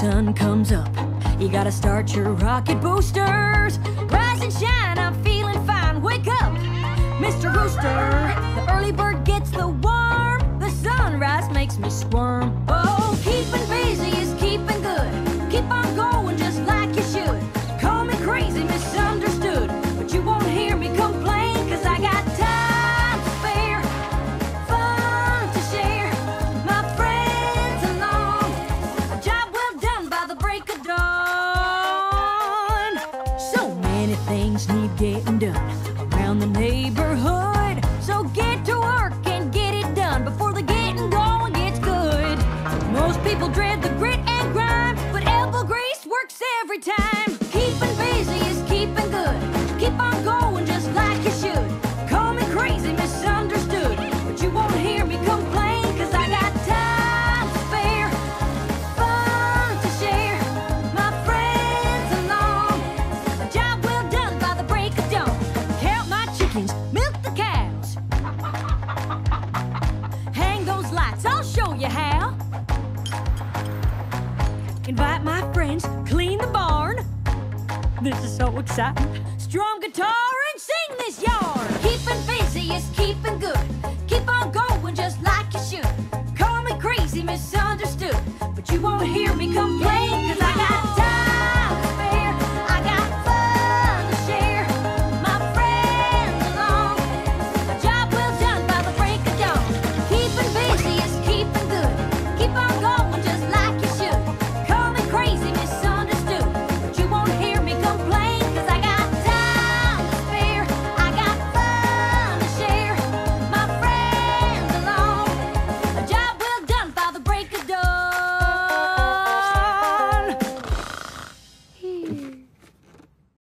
sun comes up, you gotta start your rocket boosters. Rise and shine, I'm feeling fine. Wake up, Mr. Rooster. The early bird gets the worm. The sunrise makes me squirm. Things need getting done around the neighborhood. So get to work and get it done before the getting going gets good. Most people dread the grit and grime, but elbow grease works every time. Keeping busy is keeping good. Keep on going just like you should. Call me crazy, misunderstood, but you won't hear me complain, you how. Invite my friends, clean the barn. This is so exciting. Strong guitar and sing this yarn. Keeping busy is keeping good. Keep on going just like you should. Call me crazy, misunderstood. But you won't hear me complain.